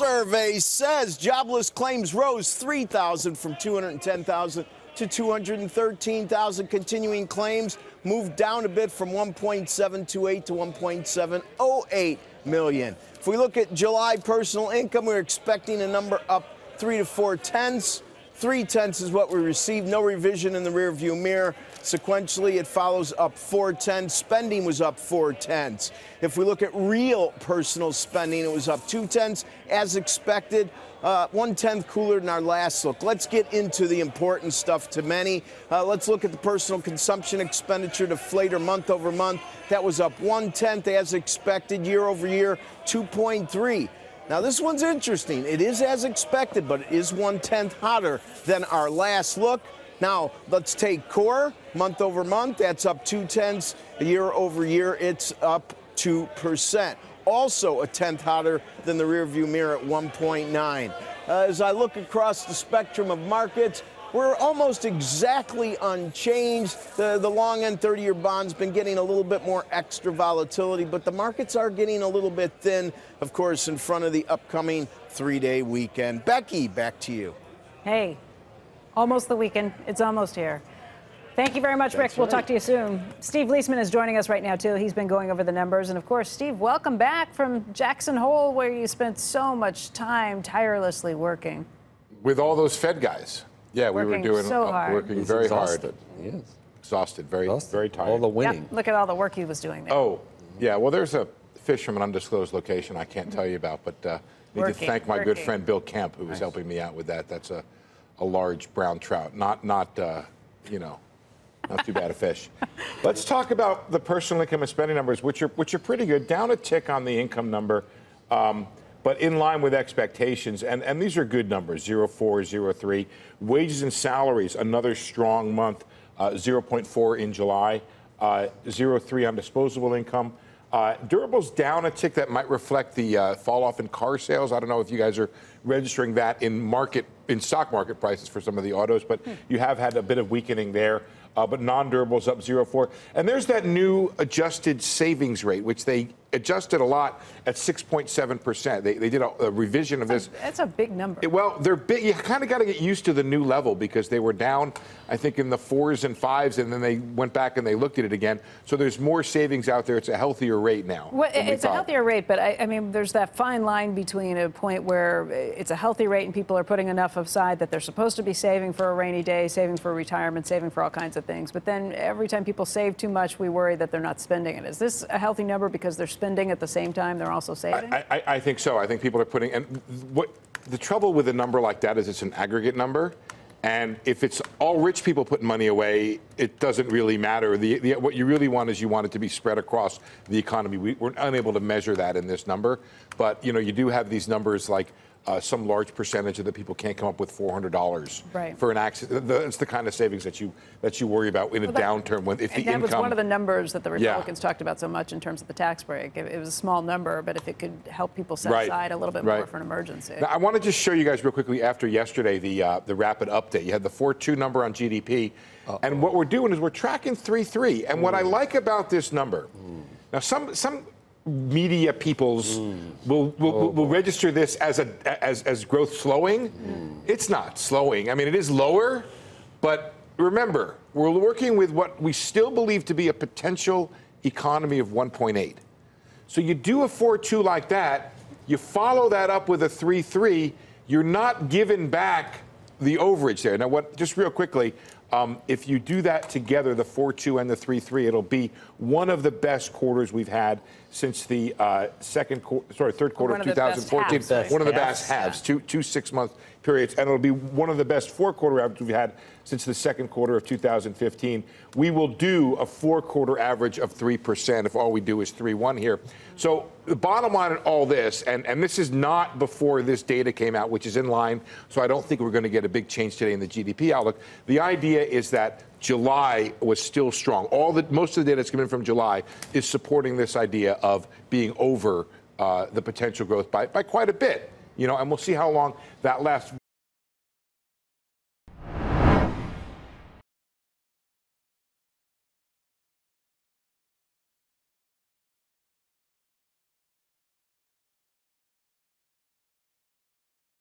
survey says jobless claims rose 3,000 from 210,000 to 213,000. Continuing claims moved down a bit from 1.728 to 1.708 million. If we look at July personal income, we're expecting a number up three to four tenths. Three tenths is what we received. No revision in the rearview mirror. Sequentially, it follows up four tenths. Spending was up four tenths. If we look at real personal spending, it was up two tenths as expected. Uh, one tenth cooler than our last look. Let's get into the important stuff to many. Uh, let's look at the personal consumption expenditure deflator month over month. That was up one tenth as expected year over year, 2.3. Now, this one's interesting. It is as expected, but it is one tenth hotter than our last look. Now, let's take core month over month. That's up two tenths. Year over year, it's up 2%. Also a tenth hotter than the rearview mirror at 1.9. Uh, as I look across the spectrum of markets, we're almost exactly unchanged. The, the long end 30 year bond's been getting a little bit more extra volatility, but the markets are getting a little bit thin, of course, in front of the upcoming three day weekend. Becky, back to you. Hey, almost the weekend. It's almost here. Thank you very much, Rick. We'll right. talk to you soon. Steve Liesman is joining us right now, too. He's been going over the numbers. And of course, Steve, welcome back from Jackson Hole, where you spent so much time tirelessly working. with all those Fed guys. Yeah, we were doing so uh, hard. working He's very exhausted. hard, He is. exhausted, very Exhausted. very tired. All the Yep, winning. look at all the work he was doing there. Oh, yeah. Well, there's a fish from an undisclosed location I can't tell you about, but uh, need Working, to thank my good friend Bill Kemp who was helping me out with that. That's a, a large brown trout, not not uh, you know, not too bad a fish. Let's talk about the personal income and spending numbers, which are which are pretty good. Down a tick on the income number. Um, but in line with expectations, and, and these are good numbers 04, 03. Wages and salaries, another strong month, uh, 0.4 in July, uh, 03 on disposable income. Uh, durables down a tick that might reflect the uh, fall off in car sales. I don't know if you guys are registering that in market in stock market prices for some of the autos, but you have had a bit of weakening there. Uh, but non-durables up 0.4. And there's that new adjusted savings rate, which they adjusted a lot at 6.7%. They, they did a, a revision of this. That's a big number. It- well, they're big. You kind of got to get used to the new level because they were down, I think, in the fours and fives, and then they went back and they looked at it again. So there's more savings out there. It's a healthier rate now. Well, than we it's a healthier rate, but I, I mean, there's that fine line between a point where it's a healthy rate and people are putting enough aside that they're supposed to be saving for a rainy day, saving for retirement, saving for all kinds of things. But then every time people save too much, we worry that they're not spending it. Is this a healthy number because they're spending at the same time they're also saving? I, I, I think so. I think people are putting, and what the trouble with a number like that is it's an aggregate number. And if it's all rich people putting money away, it doesn't really matter. The, the, what you really want is you want it to be spread across the economy. We, we're unable to measure that in this number, but you know you do have these numbers like uh, some large percentage of the people can't come up with $400 Right. for an accident. That's the kind of savings that you that you worry about in a that- downturn when if the and that income. was one of the numbers that the Yeah. Republicans talked about so much in terms of the tax break. It, it was a small number, but if it could help people set Right. aside a little bit more for an emergency. Now, I want to just show you guys real quickly after yesterday the uh, the rapid update. You had the 4.2 number on GDP, and what we're doing is we're tracking 3.3. And what I like about this number, now some some media peoples mm. will will, will, will oh, register this as a as as growth slowing. Mm. It's not slowing. I mean, it is lower, but remember, we're working with what we still believe to be a potential economy of 1.8. So you do a 4-2 like that, you follow that up with a 3-3, you're not giving back the overage there. Now, what? Just real quickly, um, if you do that together, the 4-2 and the 3-3, it'll be one of the best quarters we've had since the uh, second, qu- sorry, third quarter One of of best 2014. halves, one of the Best halves, two two six-month periods, and it'll be one of the best four-quarter averages we've had since the second quarter of 2015. We will do a four-quarter average of three percent if all we do is three-one here. So the bottom line in all this, and, and this is not before this data came out, which is in line. So I don't think we're going to get a big change today in the GDP outlook. The idea is that July was still strong. All the most of the data that's coming in from July is supporting this idea of being over uh, the potential growth by, by quite a bit. You know, and we'll see how long that lasts.